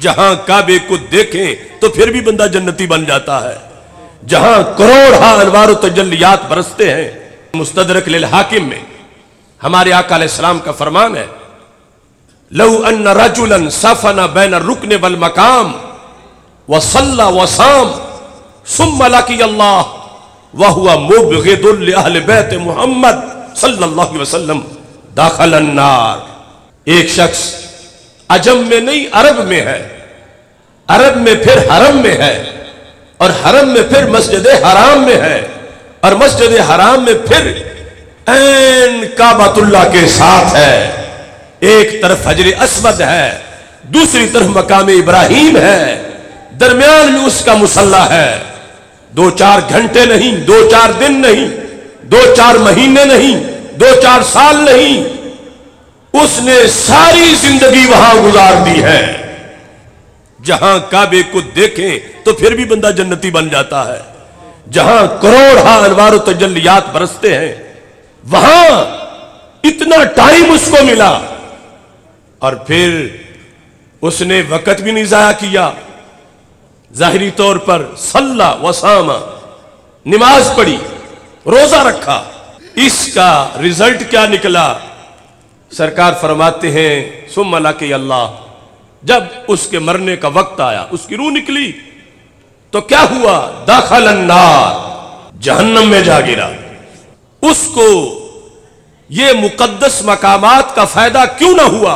जहाँ काबे को देखें तो फिर भी बंदा जन्नती बन जाता है। जहाँ करोड़ हा अनवार तजलियात बरसते हैं, मुस्तदरक हाकिम में, हमारे आका सलाम का फरमान है लऊ अन रजुलन सफना बैन रुकने वल मकाम वसल्ला वसाम सुम्मला की अल्लाह वह हुआ मुबगुल बैत मोहम्मद सल्लल्लाहु वसल्लम दाखल अन्नार एक शख्स अजम में नहीं, अरब में है। अरब में फिर हरम में है और हरम में फिर मस्जिद हराम में है और मस्जिद हराम में फिर एन काबतुल्ला के साथ है। एक तरफ़ हजर असमद है, दूसरी तरफ़ मकाम इब्राहिम है। दरमियान में उसका मुसल्ला है। दो चार घंटे नहीं, दो चार दिन नहीं, दो चार महीने नहीं, दो चार साल नहीं उसने सारी ज़िंदगी वहाँ गुजार दी है। जहाँ काबे को देखें तो फिर भी बंदा जन्नती बन जाता है। जहाँ करोड़ अनवार तजलियात बरसते हैं, वहाँ इतना टाइम उसको मिला। और फिर उसने वक़्त भी नहीं जाया किया। जाहिरी तौर पर सल्ला वसामा, नमाज़ पढ़ी, रोजा रखा। इसका रिज़ल्ट क्या निकला? सरकार फरमाते हैं सुमला के अल्लाह। जब उसके मरने का वक्त आया, उसकी रूह निकली तो क्या हुआ? दाखल अन्नार, जहन्नम में जा गिरा। उसको ये मुकद्दस मकामात का फ़ायदा क्यों ना हुआ?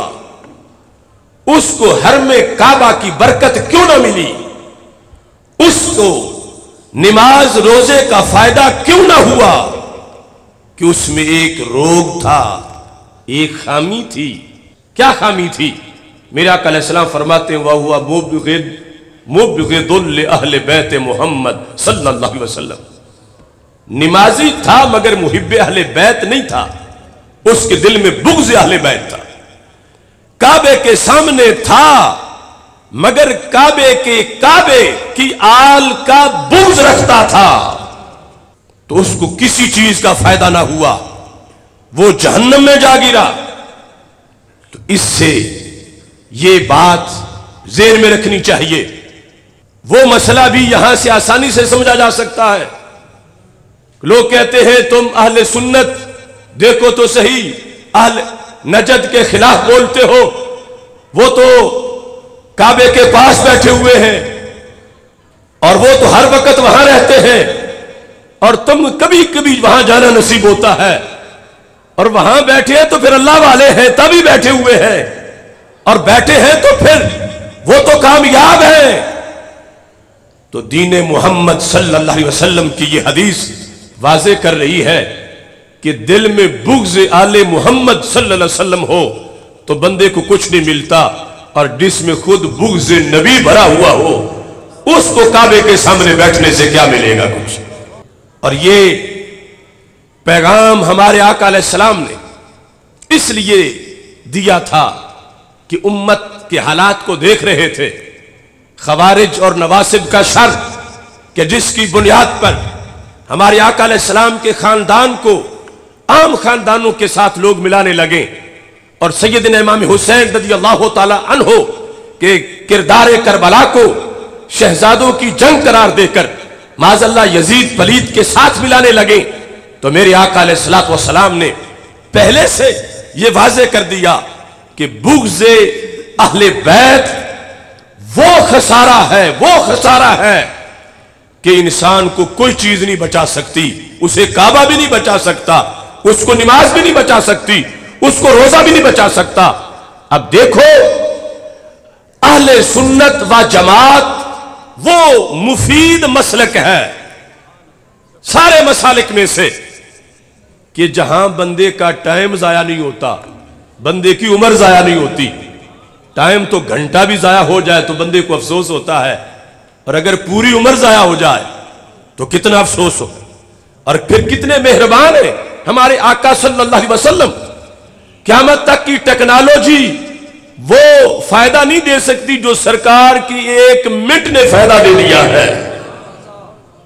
उसको हर में काबा की बरकत क्यों ना मिली? उसको नमाज़ रोज़े का फ़ायदा क्यों ना हुआ? कि उसमें एक रोग था। एक खामी थी। क्या खामी थी? मेरा कल सलाम फरमाते वह हुआ मुबगिद बैत मोहम्मद सल्लल्लाहु अलैहि वसल्लम। नमाजी था, मगर मुहिब अहल बैत नहीं था। उसके दिल में बुग्ज अहल बैत था। काबे के सामने था, मगर काबे के काबे की आल का बुग्ज रखता था। तो उसको किसी चीज़ का फ़ायदा ना हुआ। वो जहन्नम में जा गिरा। तो इससे ये बात जेर में रखनी चाहिए। वो मसला भी यहाँ से आसानी से समझा जा सकता है। लोग कहते हैं, तुम अहले सुन्नत, देखो तो सही, अहल नजद के खिलाफ बोलते हो। वो तो काबे के पास बैठे हुए हैं और वो तो हर वक्त वहाँ रहते हैं और तुम कभी कभी वहाँ जाना नसीब होता है। और वहाँ बैठे हैं तो फिर अल्लाह वाले हैं, तभी बैठे हुए हैं। और बैठे हैं तो फिर वो तो कामयाब है। तो दीन मोहम्मद सल्लल्लाहु अलैहि वसल्लम की ये हदीस वाजे कर रही है कि दिल में बुग्ज आले मोहम्मद सल्लल्लाहु अलैहि वसल्लम हो तो बंदे को कुछ नहीं मिलता और जिसमें खुद बुग्ज नबी भरा हुआ हो, उसको काबे के सामने बैठने से क्या मिलेगा कुछ? और ये पैगाम हमारे आका सलाम ने इसलिए दिया था कि उम्मत के हालात को देख रहे थे। खवारिज और नवासिब का शर्त कि जिसकी बुनियाद पर हमारे आका सलाम के खानदान को आम खानदानों के साथ लोग मिलाने लगे और सैयद इमाम हुसैन रज़ी अल्लाह तहो के किरदार करबला को शहजादों की जंग करार देकर माजल्ला यजीद पलीद के साथ मिलाने लगे। तो मेरे आका सलाम ने पहले से यह वाजे कर दिया कि बुगजे अहले बैत, वो खसारा है, वो खसारा है कि इंसान को कोई चीज़ नहीं बचा सकती, उसे काबा भी नहीं बचा सकता, उसको नमाज़ भी नहीं बचा सकती, उसको रोजा भी नहीं बचा सकता। अब देखो, अहले सुन्नत व जमात वो मुफीद मसलक है, सारे मसालिक में से। कि जहाँ बंदे का टाइम जाया नहीं होता, बंदे की उम्र जाया नहीं होती। टाइम तो घंटा भी जाया हो जाए तो बंदे को अफसोस होता है और अगर पूरी उम्र जाया हो जाए तो कितना अफसोस हो। और फिर कितने मेहरबान है हमारे आका सल्लल्लाहु अलैहि वसल्लम। क्यामत तक की टेक्नोलॉजी वो फ़ायदा नहीं दे सकती जो सरकार की एक मिनट ने फ़ायदा दे दिया है।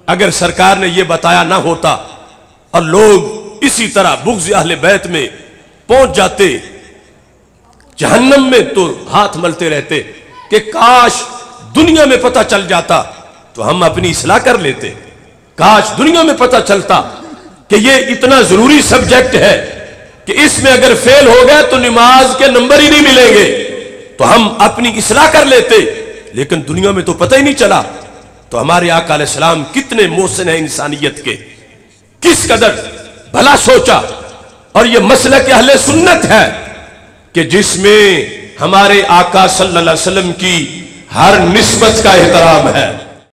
अगर सरकार ने यह बताया ना होता और लोग इसी तरह बुग्ज अहले बैत में पहुँच जाते। जहन्नम में तो हाथ मलते रहते कि काश दुनिया में पता चल जाता तो हम अपनी इसलाह कर लेते। काश दुनिया में पता चलता कि ये इतना ज़रूरी सब्जेक्ट है कि इसमें अगर फेल हो गए तो नमाज़ के नंबर ही नहीं मिलेंगे। तो हम अपनी इसलाह कर लेते, लेकिन दुनिया में तो पता ही नहीं चला तो हमारे आका सलाम कितने मोहसिन है इंसानियत के। किस कदर भला सोचा। और यह मसल के अहले सुन्नत है कि जिसमें हमारे आका सल्लल्लाहु अलैहि वसल्लम की हर निस्बत का एहतराम है।